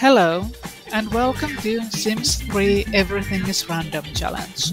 Hello, and welcome to Sims 3 Everything is Random Challenge.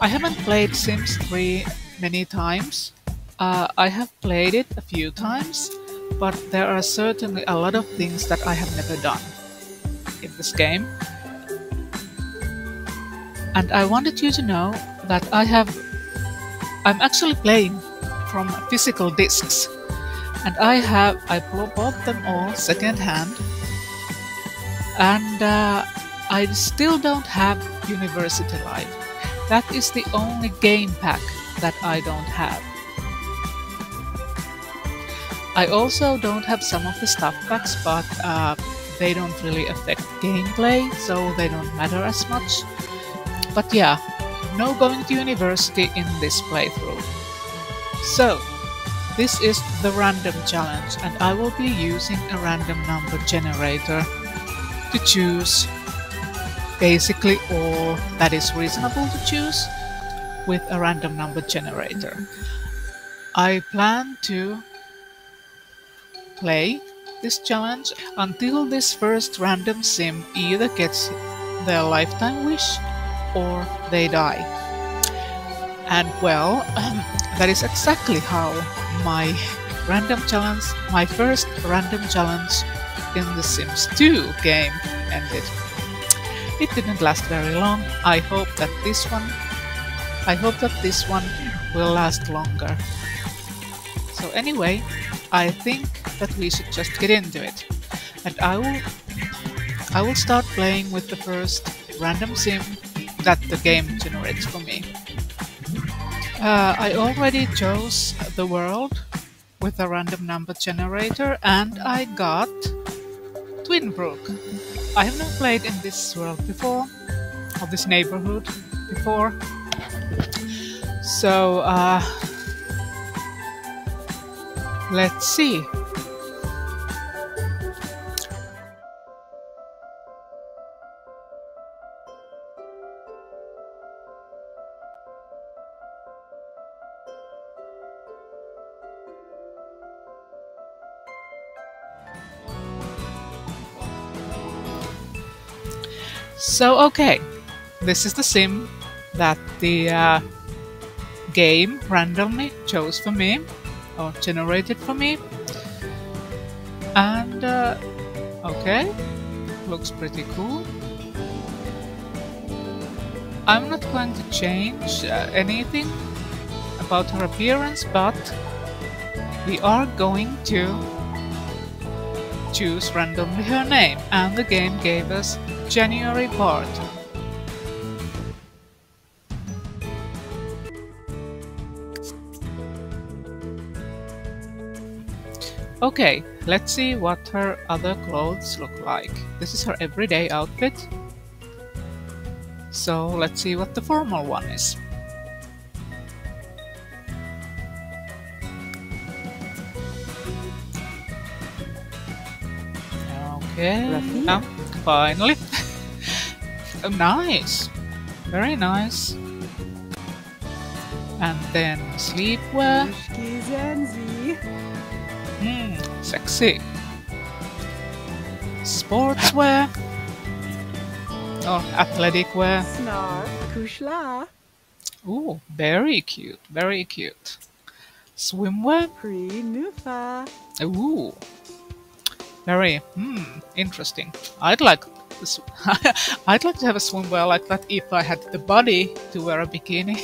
I haven't played Sims 3 many times. Uh, I have played it a few times, but there are certainly a lot of things that I have never done in this game. And I wanted you to know that I have. I'm actually playing from physical discs. And I have. I bought them all second hand and uh, I still don't have University Life. That is the only game pack that I don't have. I also don't have some of the stuff packs, but uh, they don't really affect gameplay, so they don't matter as much. But yeah, no going to university in this playthrough. So, this is the random challenge and I will be using a random number generator to choose basically all that is reasonable to choose with a random number generator. I plan to play this challenge until this first random sim either gets their lifetime wish or they die. And well, that is exactly how my random challenge, my first random challenge in The Sims 2 game ended. It didn't last very long. I hope that this one I hope that this one will last longer. So anyway, I think that we should just get into it. And I will I will start playing with the first random sim that the game generates for me. Uh, I already chose the world with a random number generator and I got Twinbrook. I have not played in this world before, or this neighborhood before. So, uh, let's see. So, okay, this is the sim that the uh, game randomly chose for me, or generated for me. And, uh, okay, looks pretty cool. I'm not going to change uh, anything about her appearance, but we are going to choose randomly her name, and the game gave us January part. Okay, let's see what her other clothes look like. This is her everyday outfit. So let's see what the formal one is. Okay, now finally. Oh, nice. Very nice. And then sleepwear. Hmm, sexy. Sportswear. Oh, athletic wear. Kushla. Ooh, very cute. Very cute. Swimwear. Ooh, very hmm, interesting. I'd like this. I'd like to have a swimwear like that if I had the body to wear a bikini,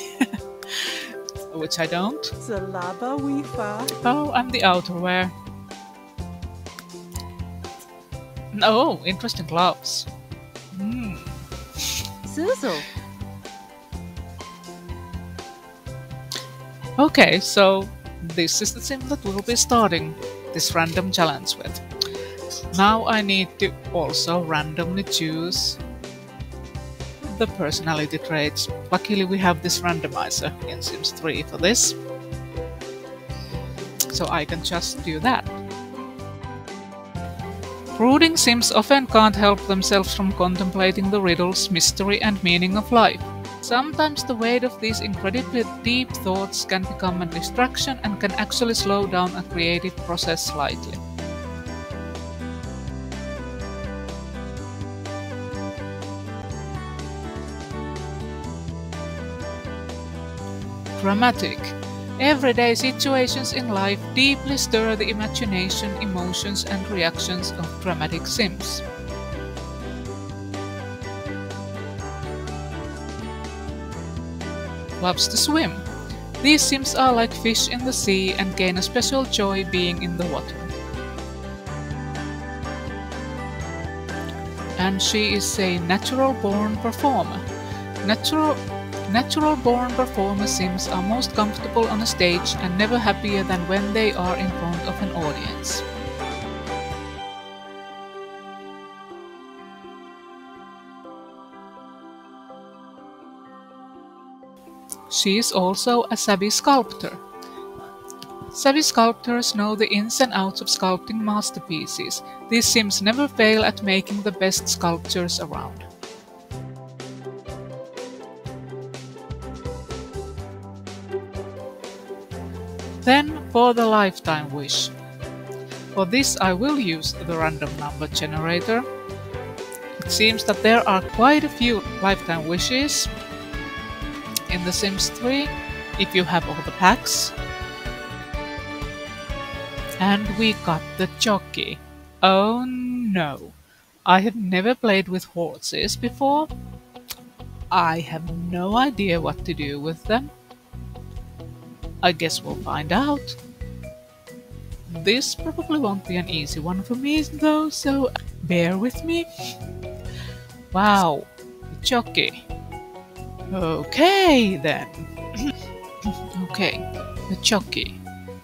which I don't. Zalaba wifa. Oh, I'm the outerwear. Oh, interesting gloves. Hmm. Sizzle. Okay, so this is the sim that we'll be starting this random challenge with. Now I need to also randomly choose the personality traits. Luckily we have this randomizer in Sims 3 for this. So I can just do that. Brooding Sims often can't help themselves from contemplating the riddles, mystery and meaning of life. Sometimes the weight of these incredibly deep thoughts can become a distraction and can actually slow down a creative process slightly. Dramatic. Everyday situations in life deeply stir the imagination, emotions, and reactions of dramatic Sims. Loves to swim. These Sims are like fish in the sea and gain a special joy being in the water. And she is a natural born performer. Natural Natural born performer sims are most comfortable on a stage and never happier than when they are in front of an audience. She is also a savvy sculptor. Savvy sculptors know the ins and outs of sculpting masterpieces. These sims never fail at making the best sculptures around. For the lifetime wish. For this I will use the random number generator. It seems that there are quite a few lifetime wishes in The Sims 3 if you have all the packs. And we got the jockey. Oh no, I have never played with horses before. I have no idea what to do with them. I guess we'll find out. This probably won't be an easy one for me though, so bear with me. Wow, jockey. Okay then. okay, the jockey.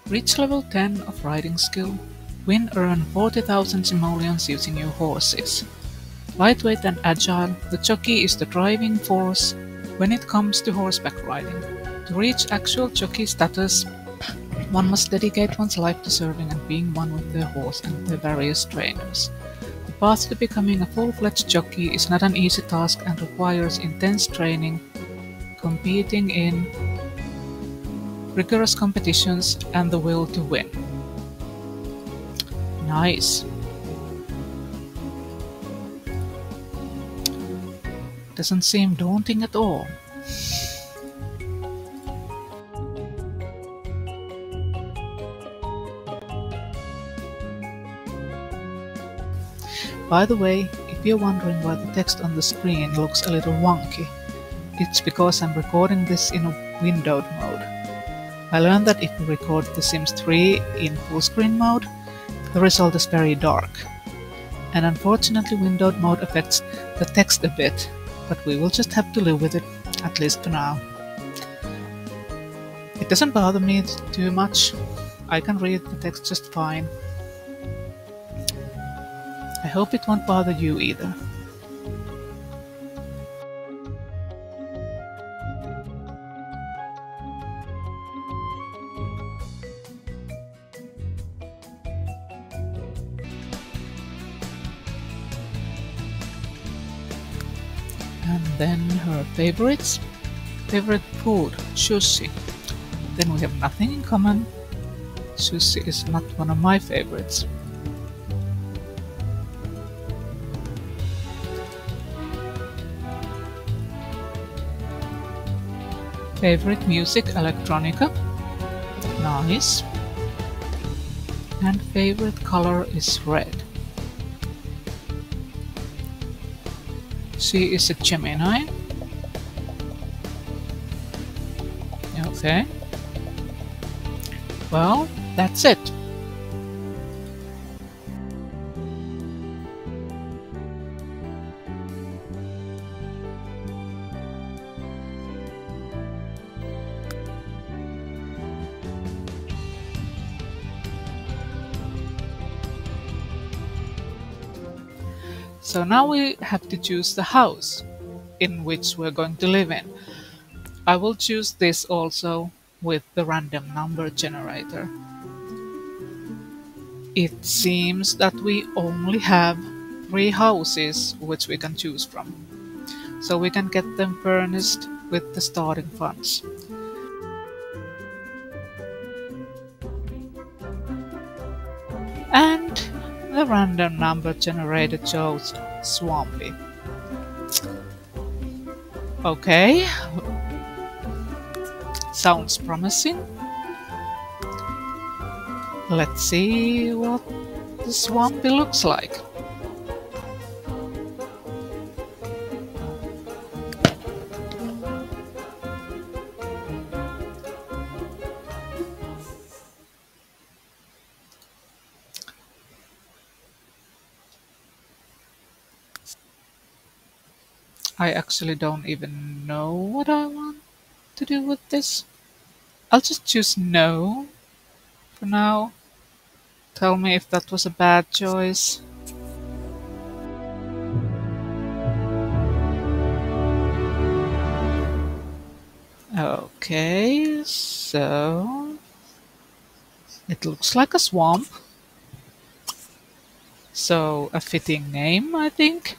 Reach level 10 of riding skill. Win earn 40,000 simoleons using your horses. Lightweight and agile, the jockey is the driving force when it comes to horseback riding. To reach actual jockey status, one must dedicate one's life to serving and being one with their horse and their various trainers. The path to becoming a full-fledged jockey is not an easy task and requires intense training, competing in rigorous competitions, and the will to win. Nice. Doesn't seem daunting at all. By the way, if you're wondering why the text on the screen looks a little wonky, it's because I'm recording this in a windowed mode. I learned that if you record The Sims 3 in full screen mode, the result is very dark. And unfortunately windowed mode affects the text a bit, but we will just have to live with it, at least for now. It doesn't bother me too much, I can read the text just fine. I hope it won't bother you either. And then her favorites. Favorite food, sushi. Then we have nothing in common. Sushi is not one of my favorites. Favorite music electronica. Nice. And favorite color is red. She is a Gemini. Okay. Well, that's it. So now we have to choose the house in which we're going to live in. I will choose this also with the random number generator. It seems that we only have three houses which we can choose from. So we can get them furnished with the starting funds. And the random number generator chose Swampy. Okay. Sounds promising. Let's see what the swampy looks like. Actually don't even know what I want to do with this. I'll just choose no for now. Tell me if that was a bad choice. Okay, so it looks like a swamp. So a fitting name, I think.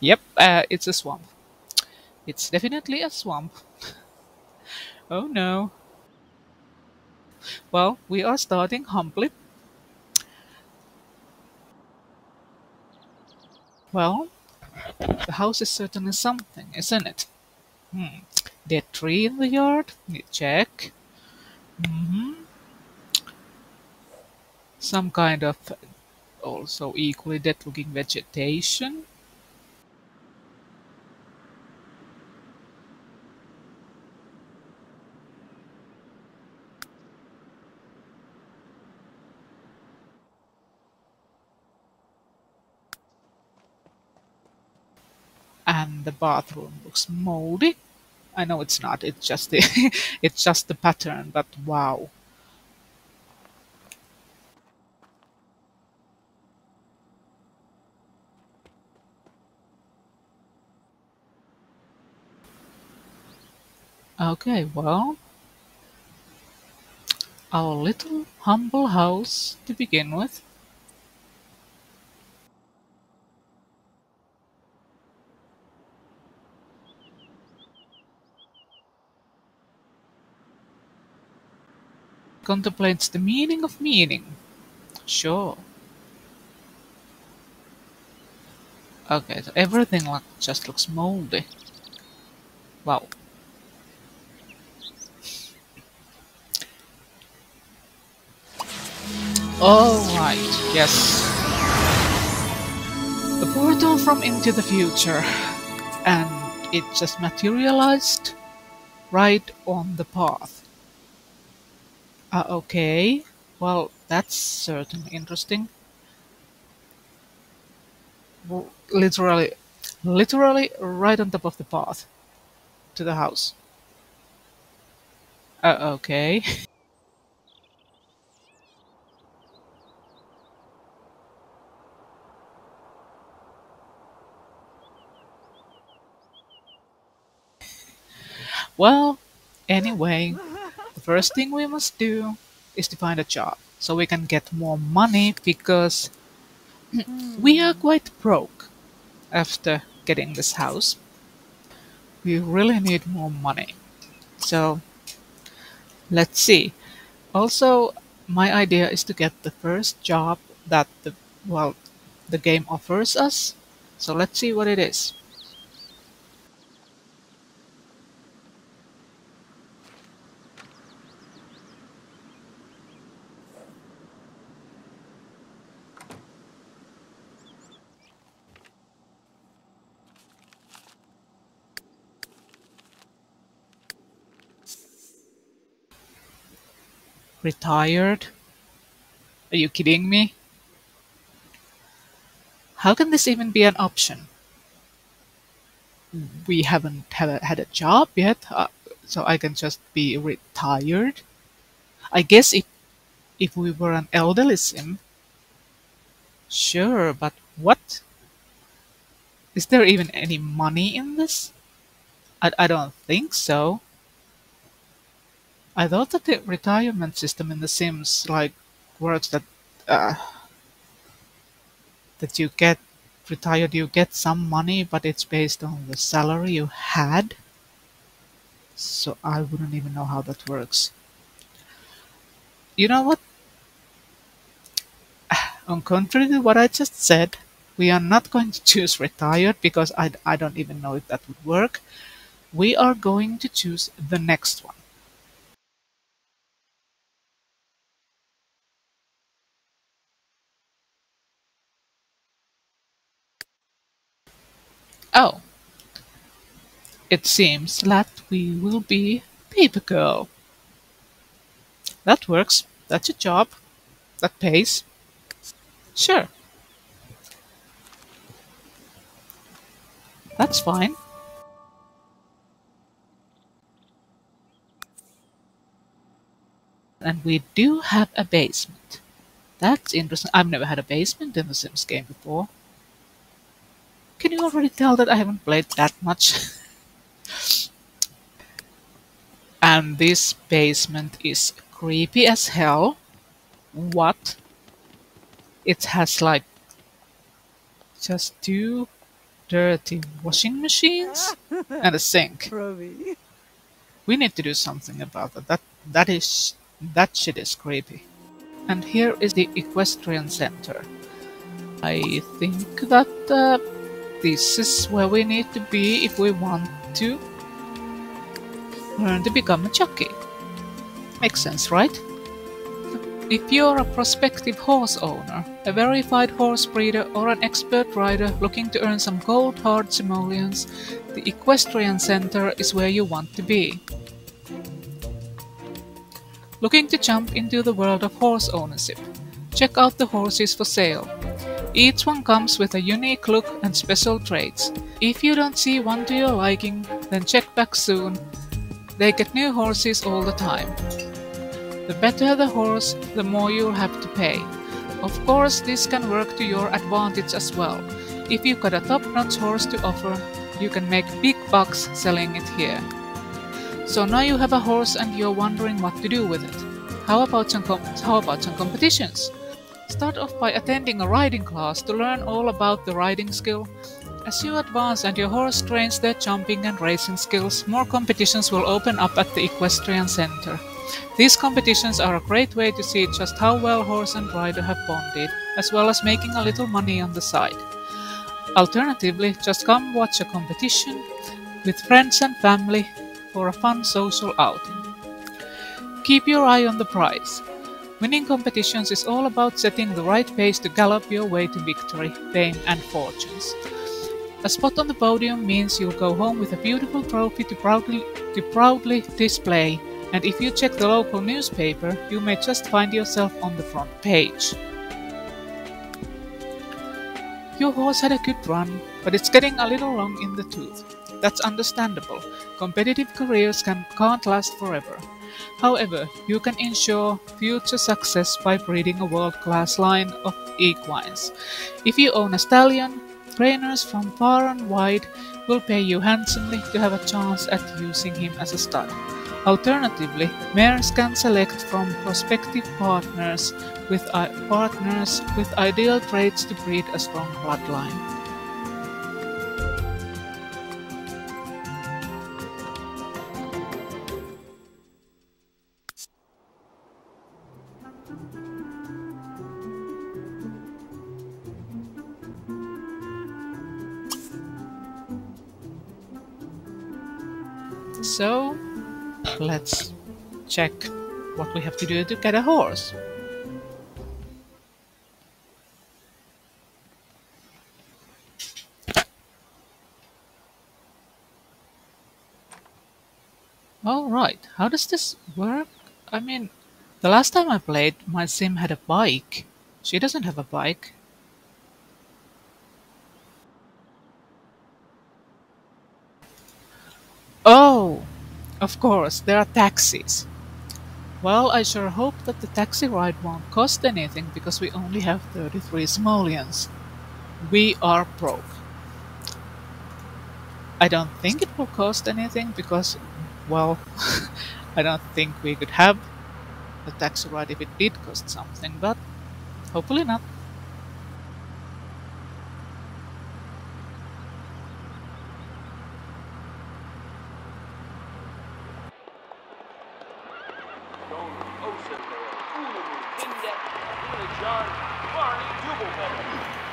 Yep, uh, it's a swamp. It's definitely a swamp. oh no. Well, we are starting humbly. Well, the house is certainly something, isn't it? Hmm. Dead tree in the yard? Check. hmm Some kind of also equally dead looking vegetation. And the bathroom looks moldy. I know it's not. It's just the it's just the pattern, but wow. Okay, well, our little humble house to begin with. Contemplates the meaning of meaning. Sure. Okay, so everything like just looks moldy. Wow. Alright, yes. The portal from Into the Future. And it just materialized right on the path. Uh, okay, well, that's certainly interesting. Literally, literally right on top of the path to the house. Uh, okay. Well, anyway, first thing we must do is to find a job so we can get more money because we are quite broke after getting this house. We really need more money. So let's see. Also, my idea is to get the first job that the well the game offers us. So let's see what it is. Retired? Are you kidding me? How can this even be an option? We haven't had a, had a job yet, uh, so I can just be retired. I guess if if we were an elderly sim, sure, but what? Is there even any money in this? I, I don't think so. I thought that the retirement system in The Sims like works that uh, that you get retired, you get some money, but it's based on the salary you had. So I wouldn't even know how that works. You know what? On contrary to what I just said, we are not going to choose retired because I, I don't even know if that would work. We are going to choose the next one. Oh, it seems that we will be Paper Girl. That works. That's a job. That pays. Sure. That's fine. And we do have a basement. That's interesting. I've never had a basement in the Sims game before. Can you already tell that I haven't played that much? and this basement is creepy as hell. What? It has like just two dirty washing machines and a sink. Robbie. We need to do something about that. That that is that shit is creepy. And here is the equestrian center. I think that uh, this is where we need to be if we want to learn to become a jockey. Makes sense, right? If you're a prospective horse owner, a verified horse breeder, or an expert rider looking to earn some gold hard simoleons, the Equestrian Center is where you want to be. Looking to jump into the world of horse ownership? Check out the horses for sale. Each one comes with a unique look and special traits. If you don't see one to your liking, then check back soon. They get new horses all the time. The better the horse, the more you'll have to pay. Of course, this can work to your advantage as well. If you've got a top-notch horse to offer, you can make big bucks selling it here. So now you have a horse and you're wondering what to do with it. How about some, how about some competitions? Start off by attending a riding class to learn all about the riding skill. As you advance and your horse trains their jumping and racing skills, more competitions will open up at the Equestrian Center. These competitions are a great way to see just how well horse and rider have bonded, as well as making a little money on the side. Alternatively, just come watch a competition with friends and family for a fun social outing. Keep your eye on the prize. Winning competitions is all about setting the right pace to gallop your way to victory, fame, and fortunes. A spot on the podium means you'll go home with a beautiful trophy to proudly, to proudly display and if you check the local newspaper, you may just find yourself on the front page. Your horse had a good run, but it's getting a little long in the tooth. That's understandable. Competitive careers can, can't last forever. However, you can ensure future success by breeding a world-class line of equines. If you own a stallion, trainers from far and wide will pay you handsomely to have a chance at using him as a stud. Alternatively, mares can select from prospective partners with partners with ideal traits to breed a strong bloodline. So, let's check what we have to do to get a horse. Alright, how does this work? I mean, the last time I played, my sim had a bike. She doesn't have a bike. Oh! Of course, there are taxis. Well, I sure hope that the taxi ride won't cost anything because we only have 33 simoleons. We are broke. I don't think it will cost anything because, well, I don't think we could have a taxi ride if it did cost something, but hopefully not.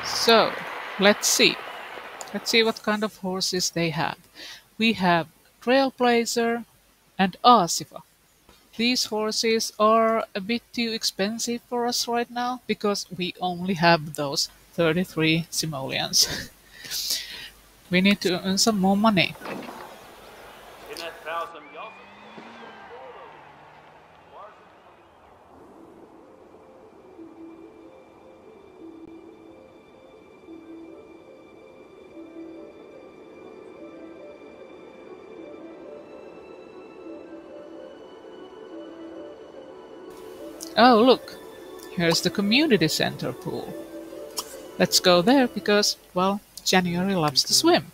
So, let's see. Let's see what kind of horses they have. We have Trailblazer and Asifa. These horses are a bit too expensive for us right now because we only have those 33 simoleons. We need to earn some more money. Oh, look! Here's the community center pool. Let's go there because, well, January loves to swim.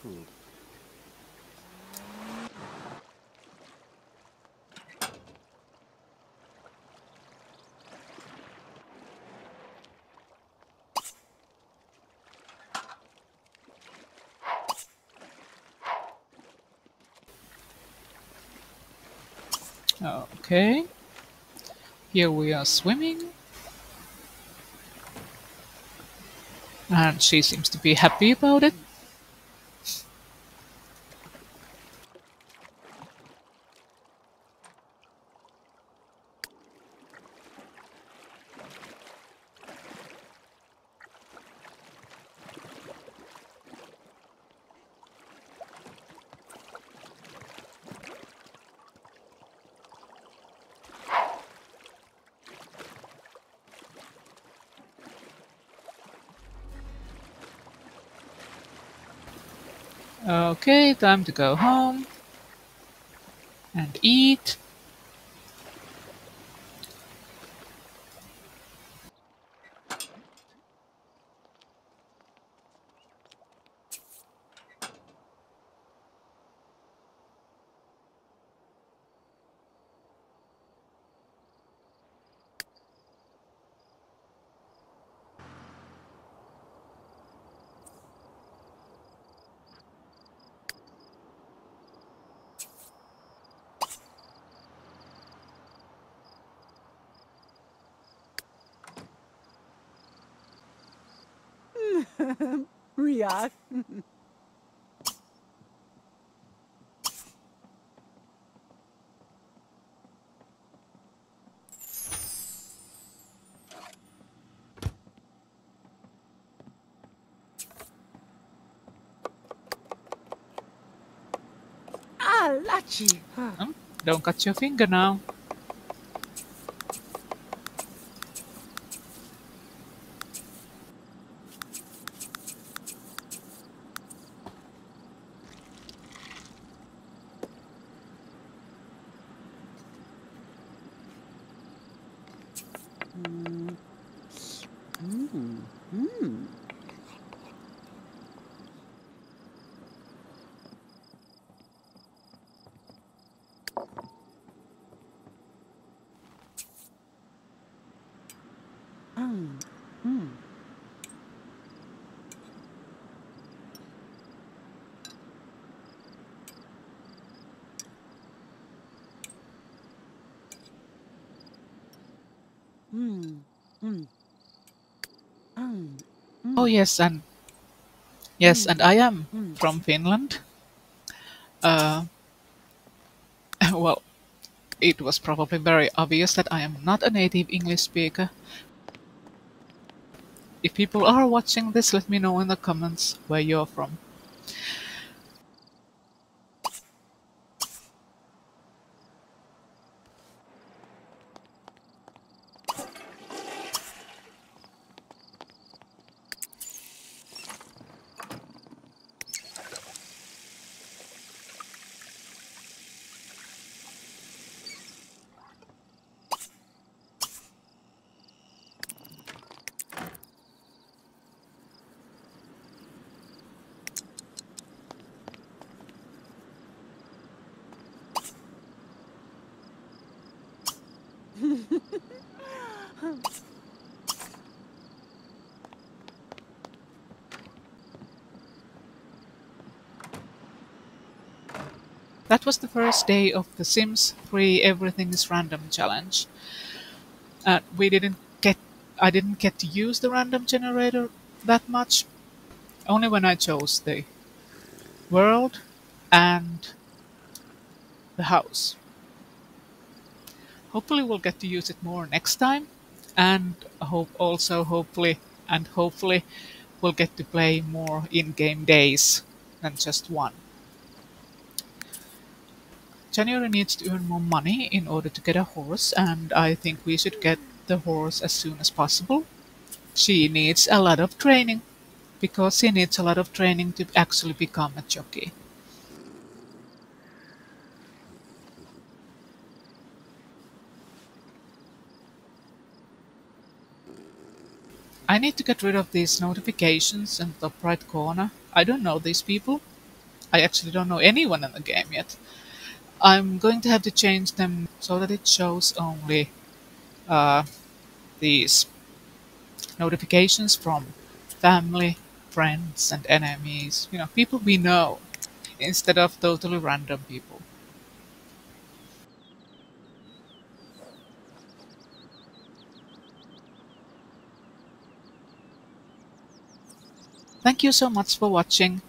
Okay. Here we are swimming. And she seems to be happy about it. Okay, time to go home and eat. Riyadh. ah, Lachi. Hmm? Don't cut your finger now. Mm. Mm. Mm. Mm. Mm. Mm. Mm. Oh yes, and yes, and I am from Finland. Uh, well, it was probably very obvious that I am not a native English speaker. If people are watching this, let me know in the comments where you're from. That was the first day of the Sims 3 Everything is Random challenge. Uh, we didn't get, I didn't get to use the random generator that much, only when I chose the world and the house. Hopefully we'll get to use it more next time, and hope also hopefully and hopefully we'll get to play more in-game days than just one. January needs to earn more money in order to get a horse, and I think we should get the horse as soon as possible. She needs a lot of training because she needs a lot of training to actually become a jockey. I need to get rid of these notifications in the top right corner. I don't know these people. I actually don't know anyone in the game yet. I'm going to have to change them so that it shows only uh, these notifications from family, friends, and enemies. You know, people we know instead of totally random people. Thank you so much for watching,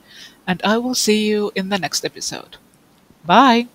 and I will see you in the next episode. Bye!